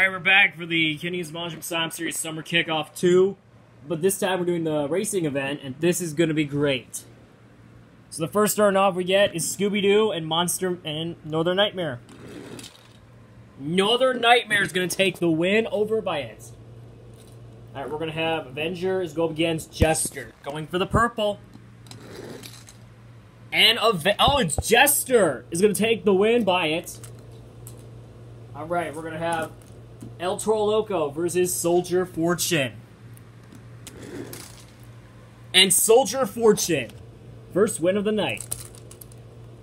Alright, we're back for the Kenny's Monster Jam Series Summer Kickoff 2. But this time we're doing the racing event, and this is going to be great. So the first starting off we get is Scooby-Doo and Monster and Northern Nightmare. Northern Nightmare is going to take the win over by it. Alright, we're going to have Avengers go up against Jester. Going for the purple. And Ave oh, it's Jester is going to take the win by it. Alright, we're going to have El Toro Loco versus Soldier Fortune. And Soldier Fortune, first win of the night.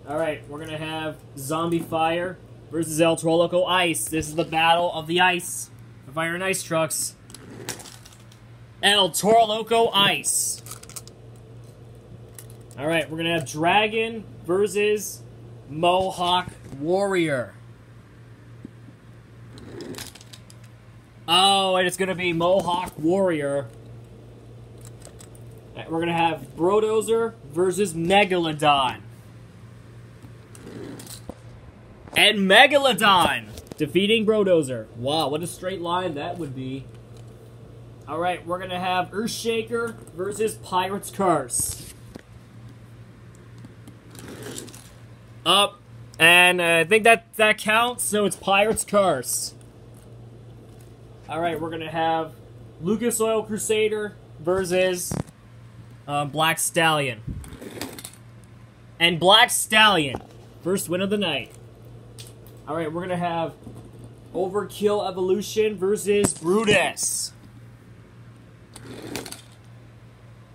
Alright, we're gonna have Zombie Fire versus El Toro Loco Ice. This is the battle of the ice. The fire and ice trucks. El Toro Loco Ice. Alright, we're gonna have Dragon versus Mohawk Warrior. Oh, and it's gonna be Mohawk Warrior. Right, we're gonna have Brodozer versus Megalodon. And Megalodon defeating Brodozer. Wow, what a straight line that would be. Alright, we're gonna have Earthshaker versus Pirate's Curse. Up. And uh, I think that that counts, so it's Pirate's Curse. Alright, we're gonna have Lucas Oil Crusader versus uh, Black Stallion. And Black Stallion, first win of the night. Alright, we're gonna have Overkill Evolution versus Brutus.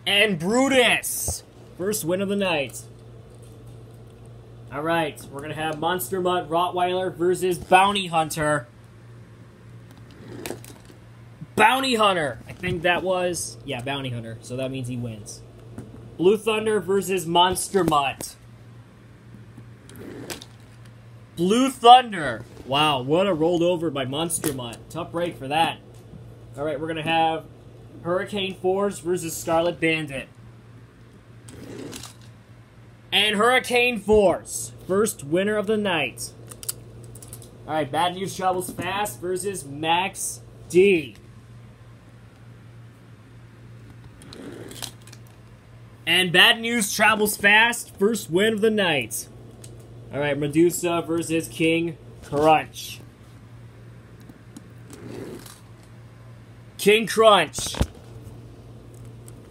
And Brutus, first win of the night. Alright, we're gonna have Monster Mutt Rottweiler versus Bounty Hunter. Bounty Hunter. I think that was yeah, Bounty Hunter. So that means he wins. Blue Thunder versus Monster Mutt. Blue Thunder. Wow, what a rolled over by Monster Mutt. Tough break for that. All right, we're gonna have Hurricane Force versus Scarlet Bandit. And Hurricane Force, first winner of the night. All right, Bad News Travels Fast versus Max D. And Bad News travels fast. First win of the night. Alright, Medusa versus King Crunch. King Crunch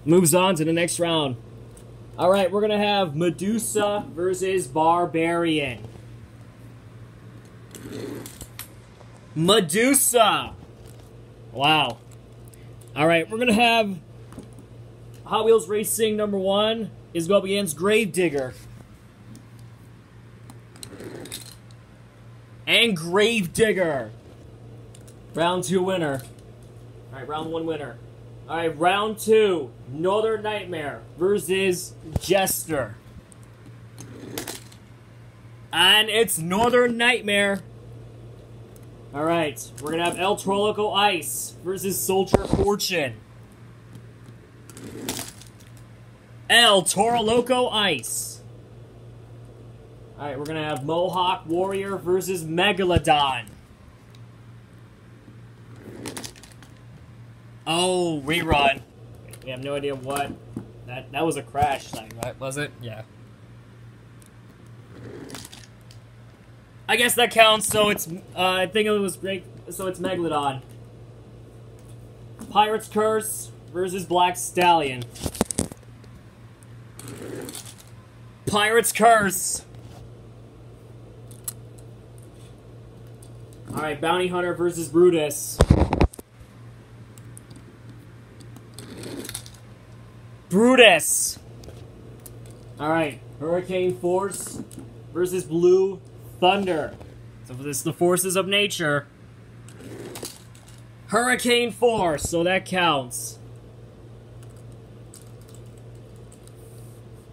moves on to the next round. Alright, we're going to have Medusa versus Barbarian. Medusa! Wow. Alright, we're going to have Hot Wheels Racing number one is going up against Gravedigger. And Gravedigger. Round two winner. Alright, round one winner. Alright, round two. Northern Nightmare versus Jester. And it's Northern Nightmare. Alright, we're gonna have El Toro Loco Ice versus Soldier Fortune. El Toro Loco Ice. Alright, we're gonna have Mohawk Warrior versus Megalodon. Oh, rerun. We have no idea what. That that was a crash thing, right? Was it? Yeah. I guess that counts, so it's, uh, I think it was great, so it's Megalodon. Pirate's Curse versus Black Stallion. Pirate's Curse. Alright, Bounty Hunter versus Brutus. Brutus! Alright, Hurricane Force versus Blue Thunder. So this is the forces of nature. Hurricane Force, so that counts.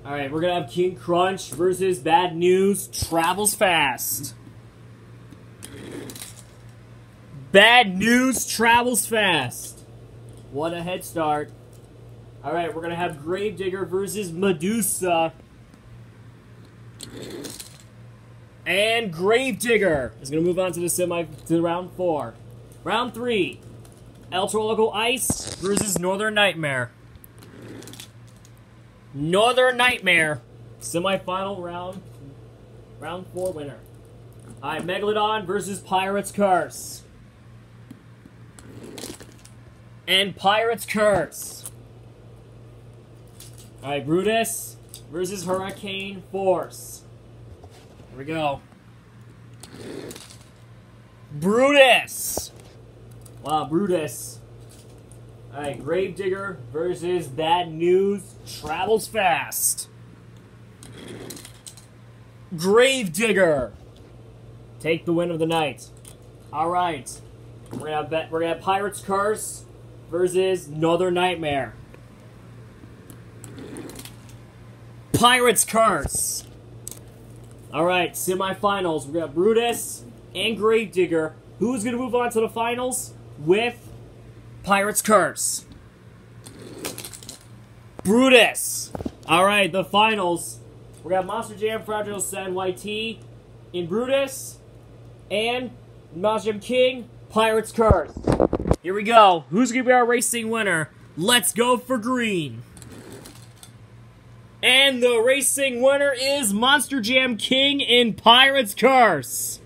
Alright, we're gonna have King Crunch versus Bad News Travels Fast. Bad News Travels Fast. What a head start. Alright, we're gonna have Gravedigger versus Medusa. And Gravedigger is gonna move on to the semi to round four. Round three. El Toro Loco Ice versus Northern Nightmare. Northern Nightmare. Semi-final round. Round four winner. Alright, Megalodon versus Pirate's Curse. And Pirate's Curse. Alright, Brutus versus Hurricane Force. Here we go. Brutus! Wow, Brutus. Alright, Gravedigger versus Bad News Travels Fast. Gravedigger! Take the win of the night. Alright. We're gonna have we're gonna have Pirate's Curse versus Northern Nightmare. Pirate's Curse. Alright, semifinals. We got Brutus and Gravedigger. Who's gonna move on to the finals? With Pirate's Curse. Brutus. Alright, the finals. We got Monster Jam Fragile Sen YT in Brutus and Monster Jam King Pirate's Curse. Here we go. Who's gonna be our racing winner? Let's go for green. And the racing winner is Monster Jam King in Pirate's Curse.